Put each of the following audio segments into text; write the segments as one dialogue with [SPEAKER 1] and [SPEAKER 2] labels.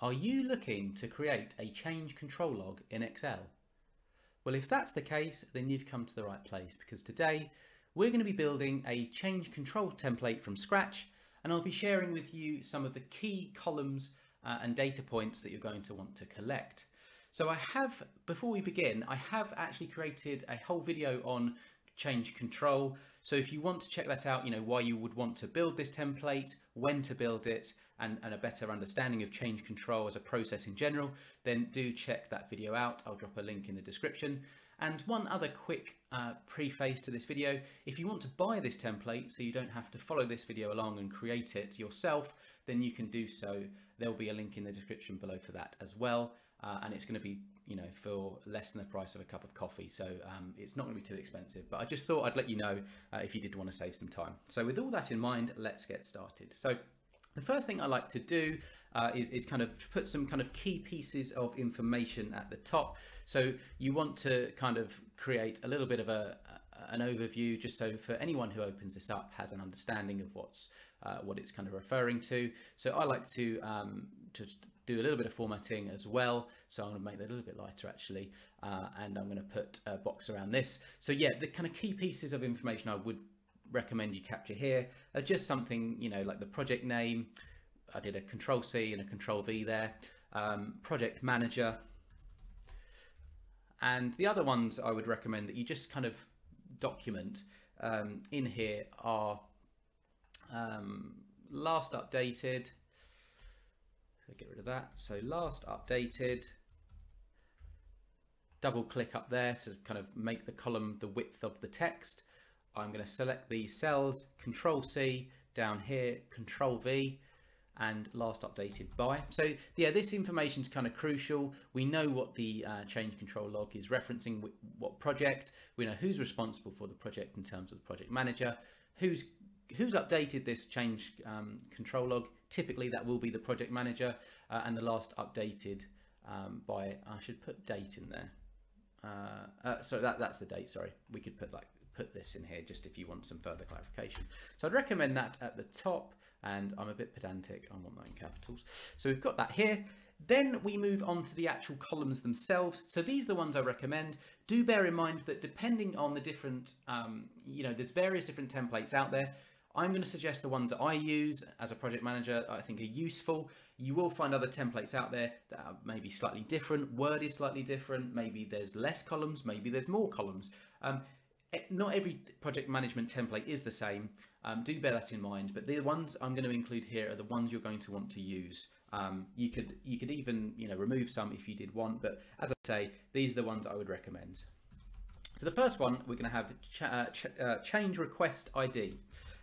[SPEAKER 1] Are you looking to create a change control log in Excel? Well, if that's the case, then you've come to the right place because today we're going to be building a change control template from scratch and I'll be sharing with you some of the key columns uh, and data points that you're going to want to collect. So I have, before we begin, I have actually created a whole video on change control. So if you want to check that out, you know, why you would want to build this template, when to build it, and, and a better understanding of change control as a process in general, then do check that video out. I'll drop a link in the description. And one other quick uh, preface to this video, if you want to buy this template so you don't have to follow this video along and create it yourself, then you can do so. There'll be a link in the description below for that as well. Uh, and it's going to be you know, for less than the price of a cup of coffee. So um, it's not going to be too expensive, but I just thought I'd let you know uh, if you did want to save some time. So with all that in mind, let's get started. So the first thing I like to do uh, is, is kind of put some kind of key pieces of information at the top. So you want to kind of create a little bit of a, an overview just so for anyone who opens this up has an understanding of what's uh, what it's kind of referring to. So I like to um, just do a little bit of formatting as well. So I'm going to make that a little bit lighter actually, uh, and I'm going to put a box around this. So yeah, the kind of key pieces of information I would recommend you capture here are just something, you know, like the project name. I did a control C and a control V there. Um, project manager. And the other ones I would recommend that you just kind of document um, in here are um, last updated, so get rid of that. So last updated, double click up there to kind of make the column the width of the text. I'm going to select these cells, Control C down here, Control V, and last updated by. So yeah, this information is kind of crucial. We know what the uh, change control log is referencing, what project, we know who's responsible for the project in terms of the project manager, who's who's updated this change um, control log. Typically that will be the project manager uh, and the last updated um, by, I should put date in there. Uh, uh, so that, that's the date, sorry. We could put like put this in here just if you want some further clarification. So I'd recommend that at the top and I'm a bit pedantic, I want that in capitals. So we've got that here. Then we move on to the actual columns themselves. So these are the ones I recommend. Do bear in mind that depending on the different, um, you know, there's various different templates out there. I'm going to suggest the ones that I use as a project manager I think are useful. You will find other templates out there that are maybe slightly different. Word is slightly different. Maybe there's less columns. Maybe there's more columns. Um, not every project management template is the same. Um, do bear that in mind. But the ones I'm going to include here are the ones you're going to want to use. Um, you could you could even you know remove some if you did want. But as I say, these are the ones I would recommend. So the first one we're going to have ch uh, ch uh, change request ID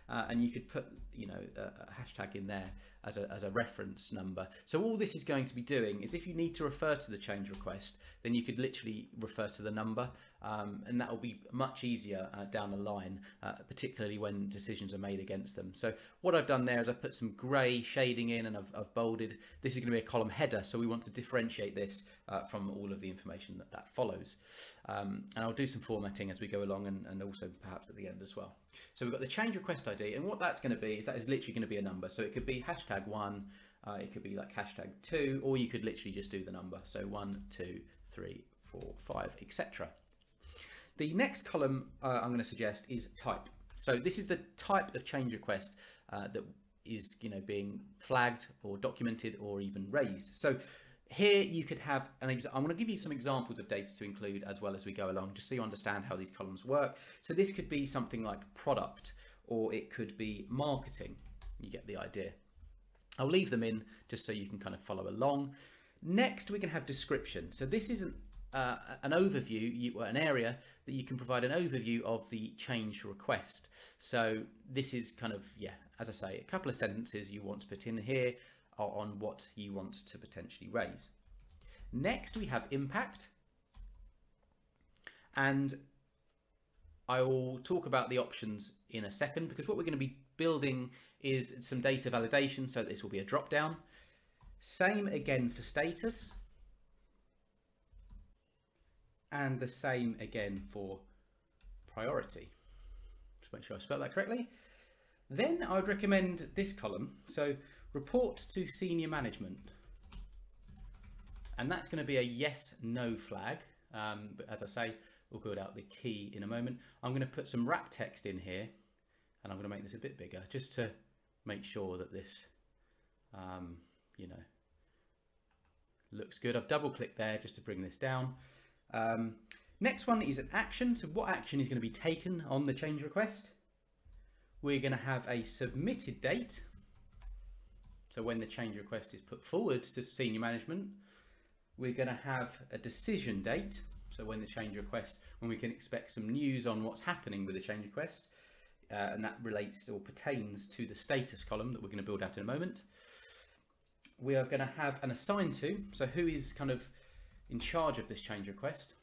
[SPEAKER 1] uh, and you could put you know a, hashtag in there as a, as a reference number. So all this is going to be doing is if you need to refer to the change request then you could literally refer to the number. Um, and that will be much easier uh, down the line uh, particularly when decisions are made against them. So what I've done there is I've put some grey shading in and I've, I've, bolded. This is going to be a column header so we want to differentiate this uh, from all of the information that that follows. Um, and I'll do some formatting as we go along and, and also perhaps at the end as well. So we've got the change request ID and what that's going to be is that is literally going to be a number. So it could be hashtag one, uh, it could be like hashtag two, or you could literally just do the number. So one, two, three, four, five, etc. The next column uh, I'm going to suggest is type. So this is the type of change request uh, that is you know being flagged or documented or even raised. So here you could have an example. I'm going to give you some examples of data to include as well as we go along, just so you understand how these columns work. So this could be something like product, or it could be marketing. You get the idea. I'll leave them in just so you can kind of follow along. Next, we can have description. So this is an, uh, an overview, you, an area that you can provide an overview of the change request. So this is kind of, yeah, as I say, a couple of sentences you want to put in here are on what you want to potentially raise. Next, we have impact. And I will talk about the options in a second because what we're going to be building is some data validation. So this will be a drop down. Same again for status. And the same again for priority. Just make sure I spell that correctly. Then I would recommend this column. So report to senior management. and that's going to be a yes no flag um, but as I say we'll build out the key in a moment. I'm going to put some wrap text in here and I'm going to make this a bit bigger just to make sure that this um, you know looks good. I've double clicked there just to bring this down. Um, next one is an action. So what action is going to be taken on the change request? We're going to have a submitted date. So when the change request is put forward to senior management we're going to have a decision date. So when the change request, when we can expect some news on what's happening with the change request, uh, and that relates or pertains to the status column that we're going to build out in a moment. We are going to have an assigned to, so who is kind of in charge of this change request.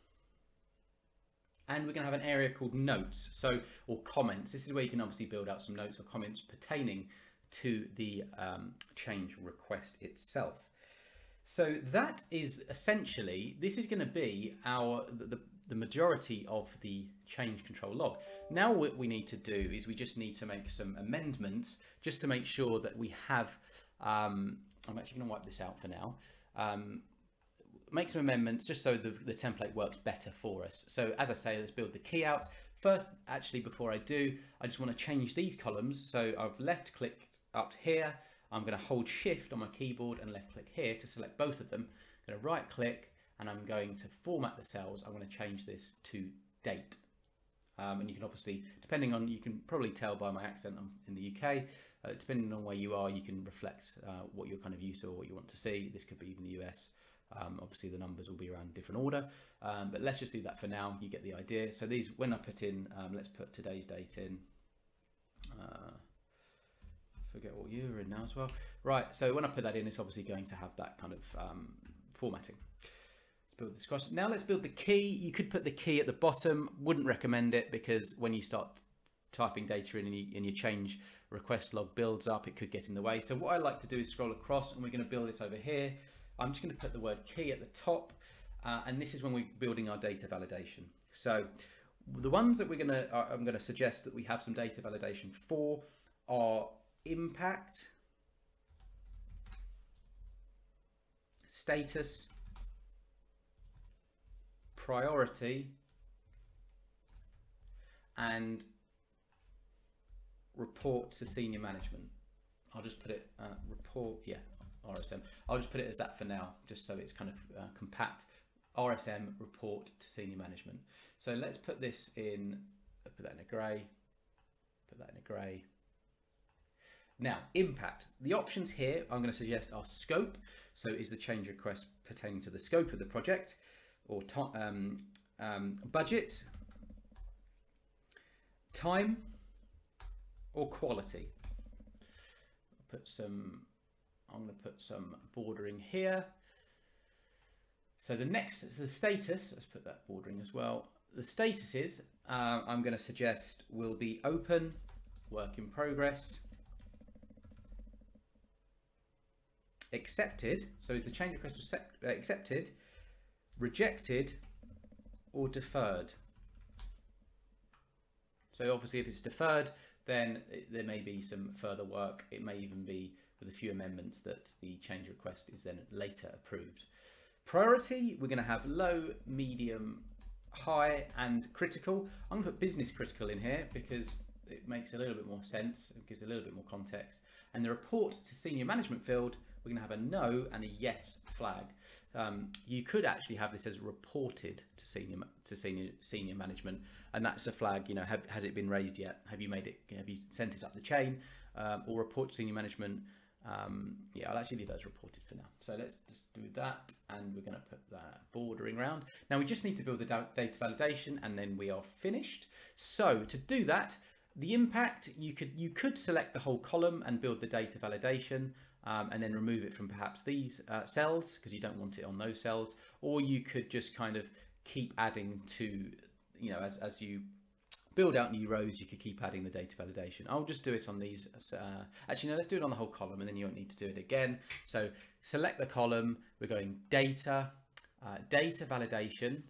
[SPEAKER 1] And we're going to have an area called notes, so or comments. This is where you can obviously build out some notes or comments pertaining to the um, change request itself. So that is essentially, this is going to be our the, the majority of the change control log. Now what we need to do is we just need to make some amendments just to make sure that we have, um, I'm actually going to wipe this out for now, um, make some amendments just so the, the template works better for us. So as I say, let's build the key out. First, actually, before I do, I just want to change these columns. So I've left clicked up here I'm going to hold shift on my keyboard and left click here to select both of them. I'm going to right click and I'm going to format the cells. I'm going to change this to date. Um, and you can obviously, depending on, you can probably tell by my accent I'm in the UK, uh, depending on where you are, you can reflect uh, what you're kind of used to or what you want to see. This could be even the US. Um, obviously the numbers will be around different order, um, but let's just do that for now. You get the idea. So these, when I put in, um, let's put today's date in. Uh, forget what we're in now as well. Right, so when I put that in, it's obviously going to have that kind of um, formatting. Let's build this across. Now let's build the key. You could put the key at the bottom. Wouldn't recommend it because when you start typing data in and, you, and your change request log builds up, it could get in the way. So what I like to do is scroll across and we're going to build it over here. I'm just going to put the word key at the top. Uh, and this is when we're building our data validation. So the ones that we're going to, uh, I'm going to suggest that we have some data validation for are impact, status, priority, and report to senior management. I'll just put it, uh, report, yeah, RSM. I'll just put it as that for now, just so it's kind of uh, compact. RSM report to senior management. So let's put this in, put that in a grey, put that in a grey, now, impact. The options here I'm going to suggest are scope. So is the change request pertaining to the scope of the project or um, um, budget, time or quality. Put some, I'm going to put some bordering here. So the next, the status, let's put that bordering as well. The status is, uh, I'm going to suggest will be open, work in progress, accepted, so is the change request uh, accepted, rejected, or deferred? So obviously if it's deferred, then it, there may be some further work. It may even be with a few amendments that the change request is then later approved. Priority, we're going to have low, medium, high and critical. I'm going to put business critical in here because it makes a little bit more sense, it gives a little bit more context. And the report to senior management field, we're going to have a no and a yes flag. Um, you could actually have this as reported to senior to senior senior management, and that's a flag. You know, have, has it been raised yet? Have you made it? Have you sent it up the chain, um, or report to senior management? Um, yeah, I'll actually leave those reported for now. So let's just do that, and we're going to put that bordering around. Now we just need to build the data validation, and then we are finished. So to do that, the impact you could you could select the whole column and build the data validation um, and then remove it from perhaps these uh, cells because you don't want it on those cells. Or you could just kind of keep adding to you know as, as you build out new rows you could keep adding the data validation. I'll just do it on these uh, actually no let's do it on the whole column and then you won't need to do it again. So select the column. We're going data uh, data validation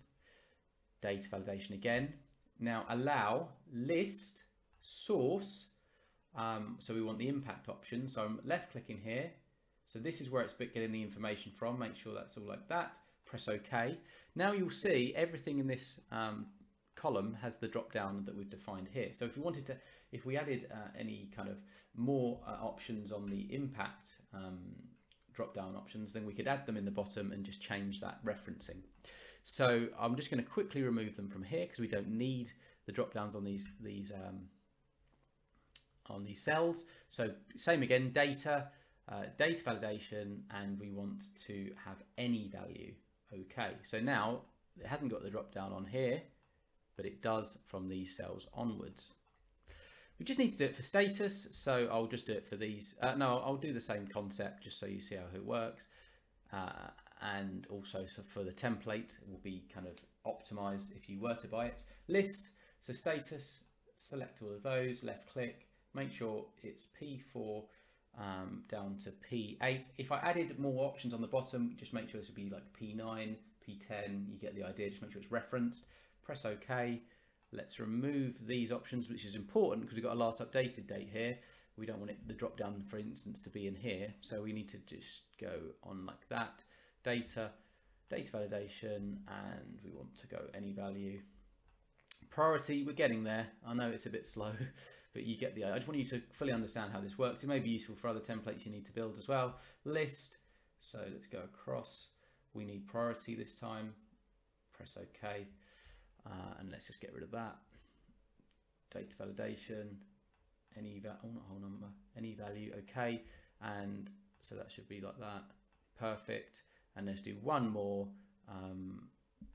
[SPEAKER 1] data validation again. Now allow list source um, so we want the impact option. So I'm left clicking here, So this is where it's getting the information from. Make sure that's all like that. Press OK. Now you'll see everything in this um, column has the drop down that we've defined here. So if we wanted to, if we added uh, any kind of more uh, options on the impact um, drop down options, then we could add them in the bottom and just change that referencing. So I'm just going to quickly remove them from here because we don't need the drop downs on these these um, on these cells. So same again, data, uh, data validation, and we want to have any value. Okay, so now it hasn't got the drop down on here, but it does from these cells onwards. We just need to do it for status, so I'll just do it for these. Uh, no, I'll do the same concept just so you see how it works. Uh, and also so for the template will be kind of optimized if you were to buy it. List, so status, select all of those, left click, make sure it's P4 um, down to P8. If I added more options on the bottom, just make sure this would be like P9, P10, you get the idea, just make sure it's referenced. Press OK. Let's remove these options, which is important because we've got a last updated date here. We don't want it, the drop down, for instance, to be in here. So we need to just go on like that. Data, data validation, and we want to go any value. Priority, we're getting there. I know it's a bit slow, but you get the. I just want you to fully understand how this works. It may be useful for other templates you need to build as well. List, so let's go across. We need priority this time. Press OK. Uh, and let's just get rid of that. Data validation, any va oh, not whole number, any value, okay. And so that should be like that, perfect. And let's do one more, um,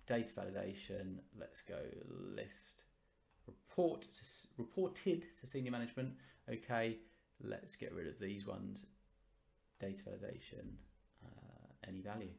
[SPEAKER 1] data validation. Let's go list, report to, reported to senior management. Okay, let's get rid of these ones. Data validation, uh, any value.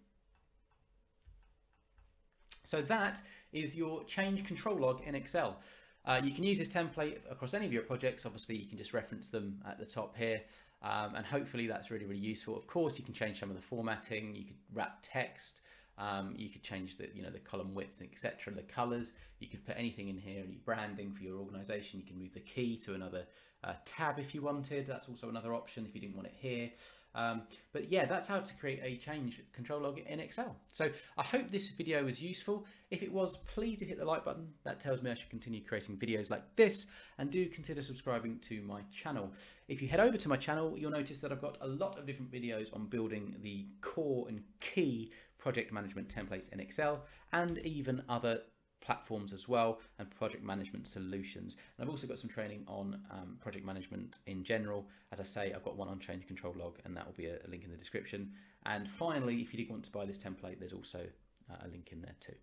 [SPEAKER 1] So that is your change control log in Excel. Uh, you can use this template across any of your projects. Obviously, you can just reference them at the top here. Um, and hopefully that's really, really useful. Of course, you can change some of the formatting. You could wrap text. Um, you could change the, you know, the column width, etc. The colors. You could put anything in here. Any branding for your organization. You can move the key to another uh, tab if you wanted. That's also another option if you didn't want it here. Um, but yeah, that's how to create a change control log in Excel. So I hope this video was useful. If it was, please do hit the like button. That tells me I should continue creating videos like this and do consider subscribing to my channel. If you head over to my channel, you'll notice that I've got a lot of different videos on building the core and key project management templates in Excel and even other platforms as well and project management solutions. And I've also got some training on um, project management in general. As I say, I've got one on change control log and that will be a, a link in the description. And finally, if you did want to buy this template, there's also uh, a link in there too.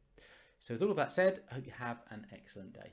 [SPEAKER 1] So with all of that said, I hope you have an excellent day.